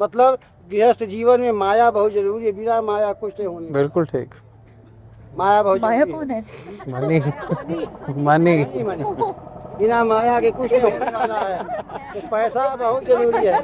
मतलब गृहस्थ जीवन में माया बहुत ज़रूरी है बिना माया कुछ नहीं होने। बिल्कुल ठीक। माया बहुत माया कौन है? Money money. मनी। बिना माया के कुछ नहीं होने वाला है। तो पैसा बहुत ज़रूरी है।